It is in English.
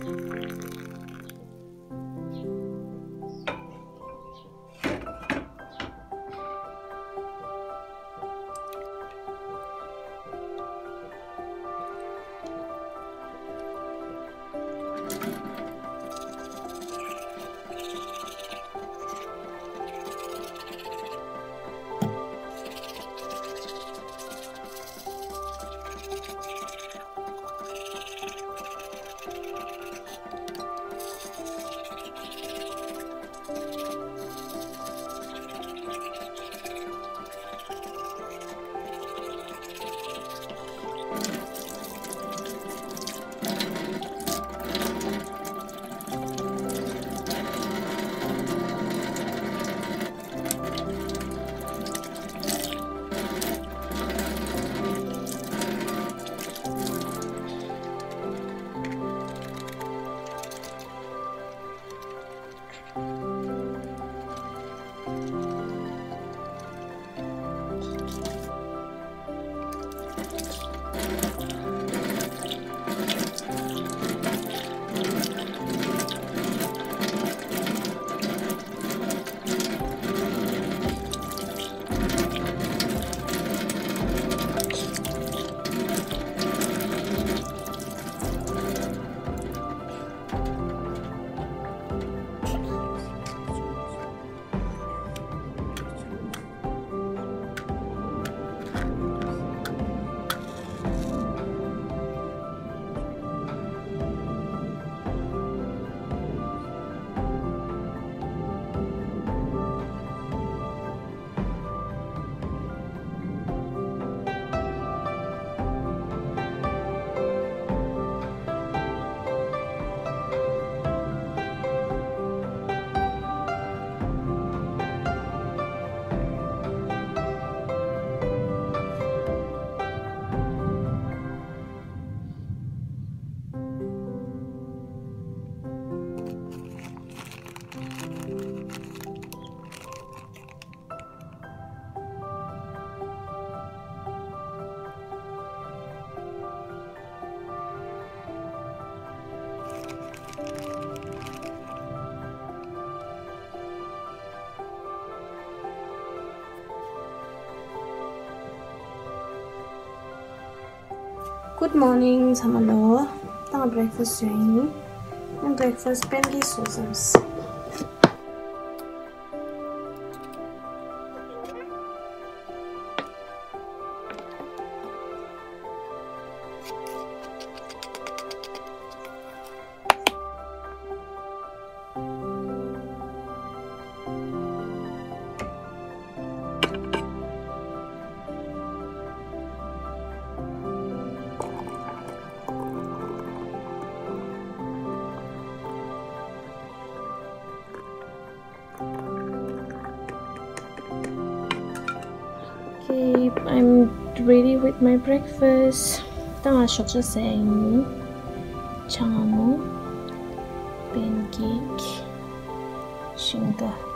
Música うん。good morning sama lo kita nge-breakfast ya ini. Ini breakfast pancake sausage I'm ready with my breakfast. Tama siya sa saying chamo pancake shinga.